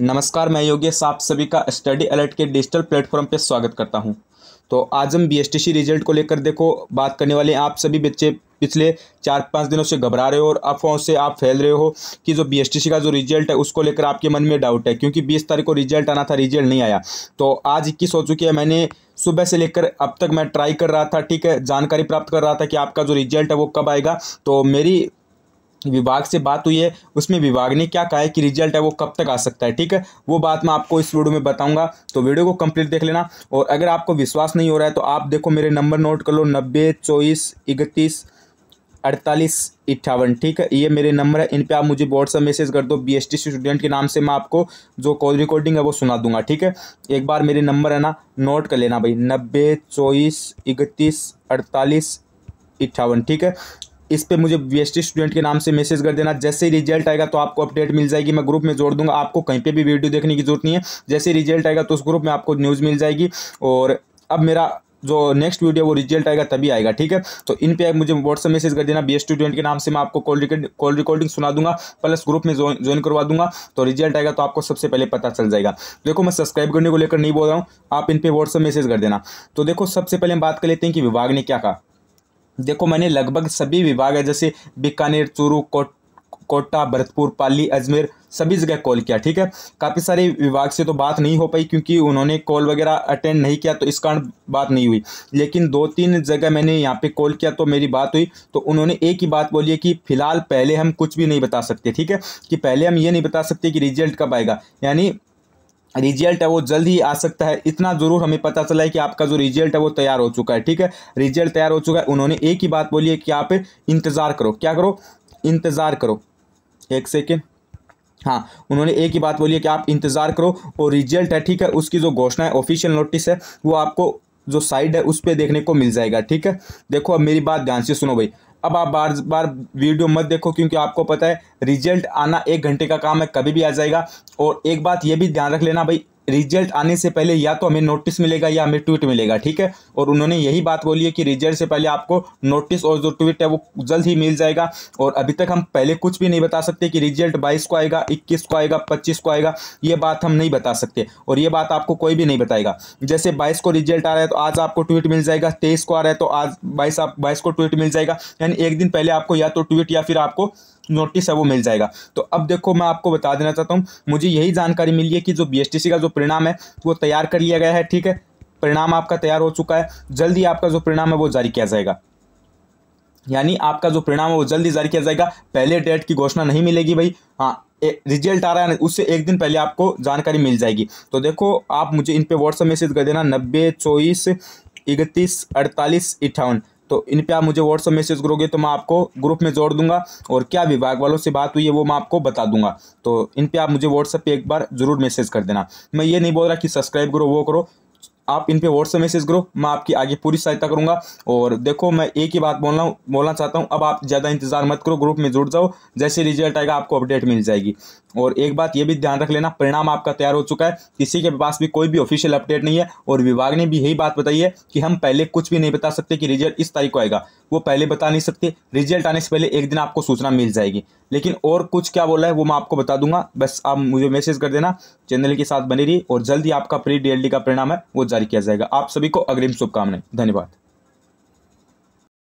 नमस्कार, मैं योगेश। आप सभी का स्टडी अलर्ट के डिजिटल प्लेटफॉर्म पे स्वागत करता हूँ। तो आज हम बीएसटीसी रिज़ल्ट को लेकर देखो, बात करने वाले हैं आप सभी बच्चे। पिछले चार पाँच दिनों से घबरा रहे हो और अफवाहों से आप फैल रहे हो कि जो बीएसटीसी का जो रिज़ल्ट है, उसको लेकर आपके मन में डाउट है, क्योंकि बीस तारीख को रिज़ल्ट आना था, रिज़ल्ट नहीं आया। तो आज इक्कीस हो चुकी है, मैंने सुबह से लेकर अब तक मैं ट्राई कर रहा था, ठीक है, जानकारी प्राप्त कर रहा था कि आपका जो रिज़ल्ट है, वो कब आएगा। तो मेरी विभाग से बात हुई है, उसमें विभाग ने क्या कहा है कि रिज़ल्ट है वो कब तक आ सकता है, ठीक है? वो बात मैं आपको इस वीडियो में बताऊँगा तो वीडियो को कंप्लीट देख लेना। और अगर आपको विश्वास नहीं हो रहा है तो आप देखो मेरे नंबर नोट कर लो, नब्बे, चौबीस, इकतीस, अड़तालीस इट्ठावन ठीक है? ये मेरे नंबर है, इन पे आप मुझे व्हाट्सअप मैसेज कर दो बी एस स्टूडेंट के नाम से मैं आपको जो कॉल रिकॉर्डिंग है वो सुना दूँगा, ठीक है? एक बार मेरे नंबर है ना नोट कर लेना भाई, नब्बे, चौबीस, इकतीस, अड़तालीस, इक्यावन, ठीक है? इस पर मुझे बी स्टूडेंट के नाम से मैसेज कर देना। जैसे रिज़ल्ट आएगा तो आपको अपडेट मिल जाएगी। मैं ग्रुप में जोड़ दूँगा। आपको कहीं पे भी वीडियो देखने की ज़रूरत नहीं है। जैसे रिज़ल्ट आएगा तो उस ग्रुप में आपको न्यूज़ मिल जाएगी। और अब मेरा जो नेक्स्ट वीडियो वो रिज़ल्ट आएगा तभी आएगा, ठीक है? तो इन पे मुझे व्हाट्सअप मैसेज कर देना। बी स्टूडेंट के नाम से मैं आपको कॉल रिकॉर्ड कॉल रिकॉर्डिंग सुना दूँगा। प्लस ग्रुप में ज्वाइन करवा दूँगा। तो रिज़ल्ट आएगा तो आपको सबसे पहले पता चल जाएगा। देखो, मैं सब्सक्राइब करने को लेकर नहीं बोल रहा हूँ। आप इन पे व्हाट्सअप मैसेज कर देना। तो देखो, सबसे पहले हम बात कर लेते हैं कि विभाग ने क्या कहा। देखो, मैंने लगभग सभी विभाग है, जैसे बीकानेर, चूरू, कोट, कोटा, भरतपुर, पाली, अजमेर, सभी जगह कॉल किया, ठीक है? काफ़ी सारे विभाग से तो बात नहीं हो पाई, क्योंकि उन्होंने कॉल वगैरह अटेंड नहीं किया तो इस कारण बात नहीं हुई। लेकिन दो तीन जगह मैंने यहाँ पे कॉल किया तो मेरी बात हुई तो उन्होंने एक ही बात बोली है कि फ़िलहाल पहले हम कुछ भी नहीं बता सकते, ठीक है? कि पहले हम ये नहीं बता सकते कि रिज़ल्ट कब आएगा। यानी रिज़ल्ट है वो जल्द ही आ सकता है। इतना ज़रूर हमें पता चला है कि आपका जो रिज़ल्ट है वो तैयार हो चुका है, ठीक है? रिज़ल्ट तैयार हो चुका है। उन्होंने एक ही बात बोली है कि आप इंतज़ार करो। क्या करो? इंतज़ार करो। एक सेकेंड। हाँ उन्होंने एक ही बात बोली है कि आप इंतज़ार करो और रिज़ल्ट है, ठीक है? उसकी जो घोषणा है ऑफिशियल नोटिस है, वो आपको जो साइड है, उस पर देखने को मिल जाएगा, ठीक है? देखो, अब मेरी बात ध्यान से सुनो भाई। अब आप बार बार वीडियो मत देखो, क्योंकि आपको पता है रिज़ल्ट आना एक घंटे का काम है, कभी भी आ जाएगा। और एक बात ये भी ध्यान रख लेना भाई रिज़ल्ट आने से पहले या तो हमें नोटिस मिलेगा या हमें ट्वीट मिलेगा, ठीक है? और उन्होंने यही बात बोली है कि रिज़ल्ट से पहले आपको नोटिस और जो ट्वीट है वो जल्द ही मिल जाएगा। और अभी तक हम पहले कुछ भी नहीं बता सकते कि रिज़ल्ट बाईस को आएगा, इक्कीस को आएगा, पच्चीस को आएगा, ये बात हम नहीं बता सकते। और ये बात आपको कोई भी नहीं बताएगा। जैसे बाईस को रिज़ल्ट आ रहा है तो आज आपको ट्वीट मिल जाएगा, तेईस को आ रहा है तो आज बाईस आप, बाईस को ट्वीट मिल जाएगा। यानी एक दिन पहले आपको या तो ट्वीट या फिर आपको नोटिस है, वो मिल जाएगा। तो अब देखो, मैं आपको बता देना चाहता हूँ, मुझे यही जानकारी मिली है कि जो बीएसटीसी का जो परिणाम है, वो तैयार कर लिया गया है, ठीक है? परिणाम आपका तैयार हो चुका है, जल्दी आपका जो परिणाम है, वो जारी किया जाएगा। यानी आपका जो परिणाम है, वो जल्दी जारी किया जाएगा। पहले डेट की घोषणा नहीं मिलेगी भाई। हाँ रिज़ल्ट आ रहा है, उससे एक दिन पहले आपको जानकारी मिल जाएगी। तो देखो, आप मुझे इन पे व्हाट्सअप मैसेज कर देना, नब्बे, चौबीस, इकतीस, अड़तालीस, इक्यावन। तो इन पर आप मुझे व्हाट्सअप मैसेज करोगे तो मैं आपको ग्रुप में जोड़ दूँगा और क्या विभाग वालों से बात हुई है वो मैं आपको बता दूँगा। तो इन पर आप मुझे व्हाट्सअप पर एक बार ज़रूर मैसेज कर देना। मैं ये नहीं बोल रहा कि सब्सक्राइब करो, वो करो। आप इन पर व्हाट्सएप मैसेज करो, मैं आपकी आगे पूरी सहायता करूँगा। और देखो, मैं एक ही बात बोलना बोलना चाहता हूँ, अब आप ज़्यादा इंतज़ार मत करो ग्रुप में जुड़ जाओ, जैसे रिज़ल्ट आएगा आपको अपडेट मिल जाएगी। और एक बात ये भी ध्यान रख लेना, परिणाम आपका तैयार हो चुका है, किसी के पास भी कोई भी ऑफिशियल अपडेट नहीं है, और विभाग ने भी यही बात बताई है कि हम पहले कुछ भी नहीं बता सकते कि रिज़ल्ट इस तारीख को आएगा। वो पहले बता नहीं सकते रिज़ल्ट आने से पहले एक दिन आपको सूचना मिल जाएगी। लेकिन और कुछ क्या बोला है, वो मैं आपको बता दूँगा। बस आप मुझे मैसेज कर देना चैनल के साथ बनी रही और जल्दी आपका प्री डीएलडी का परिणाम है, वो जारी किया जाएगा। आप सभी को अग्रिम शुभकामनाएँ। धन्यवाद।